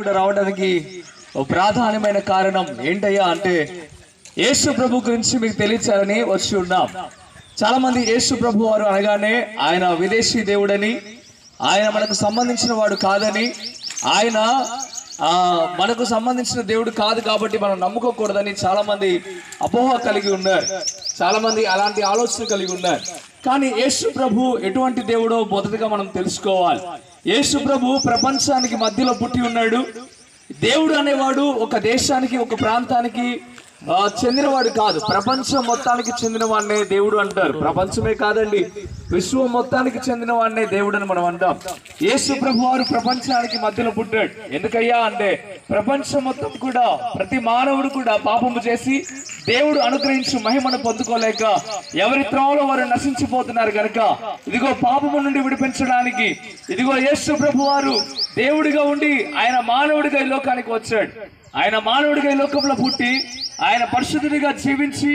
కూడా రావడానికి ప్రాధాన్యమైన కారణం ఏంటయ్యా అంటే యేసు ప్రభు గురించి మీకు తెలియచాలని వచ్చి ఉన్నాం. చాలా మంది యేసు ప్రభు వారు అనగానే ఆయన విదేశీ దేవుడని ఆయన మనకు సంబంధించిన వాడు కాదని ఆయన మనకు సంబంధించిన దేవుడు కాదు కాబట్టి మనం నమ్ముకోకూడదని చాలా మంది అపోహ కలిగి ఉన్నారు. చాలా మంది అలాంటి ఆలోచన కలిగి ఉన్నారు. కానీ యేసు ప్రభు ఎటువంటి దేవుడో మొదటగా మనం తెలుసుకోవాలి. యేసు ప్రభు ప్రపంచానికి మధ్యలో పుట్టి ఉన్నాడు. దేవుడు అనేవాడు ఒక దేశానికి ఒక ప్రాంతానికి చెందినవాడు కాదు. ప్రపంచం మొత్తానికి చెందిన వాడినే దేవుడు అంటారు. ప్రపంచమే కాదండి విశ్వం మొత్తానికి చెందిన వాడినే దేవుడు అని మనం అంటాం. యేసు ప్రభు వారు ప్రపంచానికి మధ్యలో పుట్టాడు. ఎందుకయ్యా అంటే ప్రపంచం మొత్తం కూడా ప్రతి మానవుడు కూడా పాపము చేసి దేవుడు అనుగ్రహించి మహిమను పొందుకోలేక ఎవరి త్రోవలో వారు నశించిపోతున్నారు కనుక ఇదిగో పాపము నుండి విడిపించడానికి ఇదిగో యేసు ప్రభు వారు దేవుడిగా ఉండి ఆయన మానవుడిగా ఈ లోకానికి వచ్చాడు. ఆయన మానవుడిగా ఈ లోకంలో పుట్టి ఆయన పరిశుద్ధుడిగా జీవించి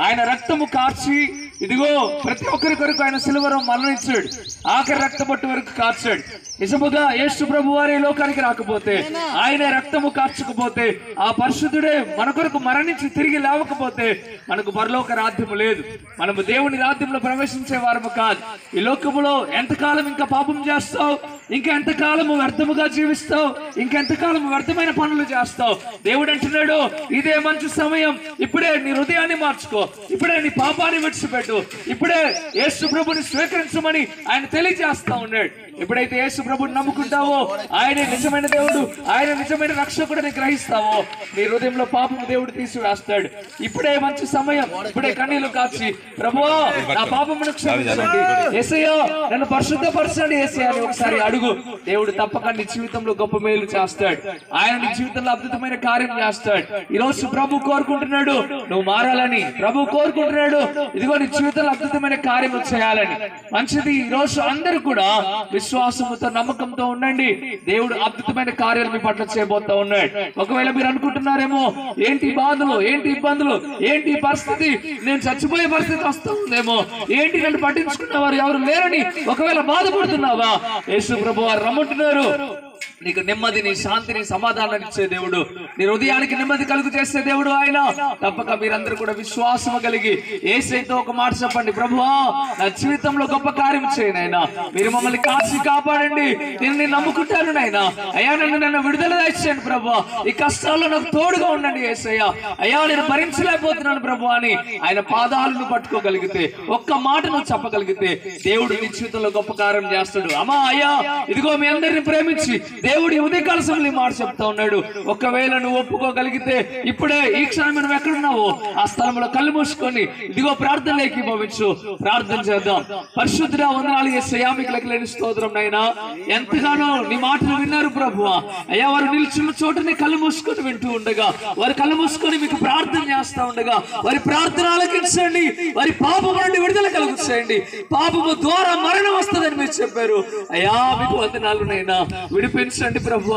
ఆయన రక్తము కార్చి ఇదిగో ప్రతి ఒక్కరి కొరకు ఆయన సిలువరం మరణించాడు ఆఖరి రక్త పట్టు వరకు కార్చాడు. నిజముగా యేసు ప్రభు వారి లోకానికి రాకపోతే ఆయన రక్తము కార్చకపోతే ఆ పరిశుద్ధుడే మన కొరకు మరణించి తిరిగి లేవకపోతే మనకు పరలోక రాజ్యము లేదు. మనము దేవుని రాజ్యంలో ప్రవేశించే వారము కాదు. ఈ లోకములో ఎంతకాలం ఇంకా పాపం చేస్తావు? ఇంకెంతకాలము వ్యర్థముగా జీవిస్తావు? ఇంకెంతకాలం వ్యర్థమైన పనులు చేస్తావు? దేవుడు అంటున్నాడు ఇదే మంచి సమయం. ఇప్పుడే నీ హృదయాన్ని మార్చుకో. ఇప్పుడే నీ పాపాన్ని విడిచిపెట్టు. ఇప్పుడే యేసు ప్రభుని స్వీకరించమని ఆయన తెలియజేస్తా ఉన్నాడు. ఎప్పుడైతే యేసు ప్రభుని నమ్ముకుంటావో ఆయన నిజమైన దేవుడు ఆయన నిజమైన రక్షకుడిని గ్రహిస్తావో నీ హృదయంలో పాపం దేవుడు తీసివేస్తాడు. ఇప్పుడే మంచి సమయం ఇప్పుడే కన్నీళ్ళు కాచి ప్రభు నా పాపమును క్షమించండి. ఎసయో నన్ను పరిశుద్ధపరచండి ఏసయ్య అని ఒకసారి అడుగు. దేవుడు తప్పక నీ జీవితంలో గొప్ప మేలు చేస్తాడు. ఆయన నీ జీవితంలో అద్భుతమైన కార్యం చేస్తాడు. ఈ రోజు ప్రభు కోరుకుంటున్నాడు నువ్వు మారాలని. ప్రభు కోరుకుంటున్నాడు ఇదిగో నీ జీవితంలో అద్భుతమైన కార్యం చేయాలని. మంచిది ఈ రోజు అందరూ కూడా విశ్వాసంతో నమ్మకంతో ఉండండి. దేవుడు అద్భుతమైన కార్యాలు మీ పట్ల చేయబోతా ఉన్నాడు. ఒకవేళ మీరు అనుకుంటున్నారేమో ఏంటి బాధలు ఏంటి ఇబ్బందులు ఏంటి ఈ పరిస్థితి? నేను చచ్చిపోయే పరిస్థితి వస్తుందేమో ఏంటి నన్ను పట్టించుకున్న వారు ఎవరు లేరని ఒకవేళ బాధపడుతున్నావా? యేసు ప్రభు వారు రమ్మంటున్నారు. నీకు నెమ్మదిని శాంతిని సమాధానం ఇచ్చే దేవుడు. నీ హృదయానికి నెమ్మది కలుగు చేసే దేవుడు ఆయన. తప్పక మీరందరూ కూడా విశ్వాసం కలిగి ఏసైతో ఒక మాట చెప్పండి. ప్రభువా నా జీవితంలో గొప్ప కార్యం చేయనైనా మీరు మమ్మల్ని కాచి కాపాడండి. నేను నేను నమ్ముకుంటాను నాయనా. అయ్యా నన్ను నన్ను విడుదల దాచేయండి ప్రభు ఈ కష్టాల్లో నాకు తోడుగా ఉండండి ఏసయ్య. అయ్యా నేను భరించలేకపోతున్నాను ప్రభు అని ఆయన పాదాలను పట్టుకోగలిగితే ఒక్క మాట నువ్వు చెప్పగలిగితే దేవుడు నీ జీవితంలో గొప్ప కార్యం చేస్తాడు. అమ్మా అయ్యా ఇదిగో మీ అందరిని ప్రేమించి దేవుడు ఈ ఉదయకాల సమయంలో మాట చెప్తా ఉన్నాడు. ఒకవేళ నువ్వు ఒప్పుకోగలిగితే ఇప్పుడే ఈ క్షణం నువ్వు ఎక్కడున్నావు ఆ స్థలంలో కళ్ళు మూసుకొని ఇదిగో ప్రార్థన ఏకీభవించు ప్రార్థన చేద్దాం. పరిశుద్ధుడా వందనాలు చేసయ్యా మీకు లేని స్తోత్రం నైనా ఎంతగానో నీ మాటలు విన్నారు ప్రభు అయ్యా వారు నిల్చున్న చోటనే కళ్ళు మూసుకొని వింటూ ఉండగా వారు కళ్ళు మూసుకొని మీకు ప్రార్థన చేస్తా ఉండగా వారి ప్రార్థన ఆలకించండి వారి పాపము నుండి విడుదల కలుగుచేయండి. పాపము ద్వారా మరణం వస్తుందని మీరు చెప్పారు. అయ్యా మీకు వందనాలు నైనా విడిపించండి ప్రభు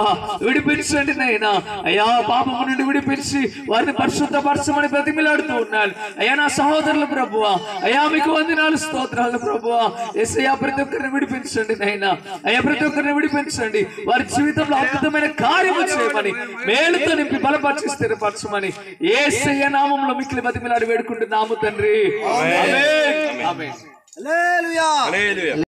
విడిపించండి నైనా అయ్యా పాపము నుండి విడిపించి వారిని పరిశుద్ధపరచమని బ్రతిమిలాడుతూ ఉన్నాను అయ్యా నా సహోదరులు ప్రభువా అయ్యా మీకు వందనాలు స్తోత్రాలు ప్రభువా. ఎస్ఐయా ప్రతి ఒక్కరిని విడిపించండి నైనా అయ్యా ప్రతి ఒక్కరిని విడిపించండి. వారి జీవితంలో అద్భుతమైన కార్యము చేయమని మేలుతో నింపి బలపరిచి స్థిరపరచమని. ఏసయ్య నామంలో మిక్కిలి బతిమిలాడి వేడుకుంటున్నాము తండ్రి ఆమేన్. ఆమేన్. హల్లెలూయా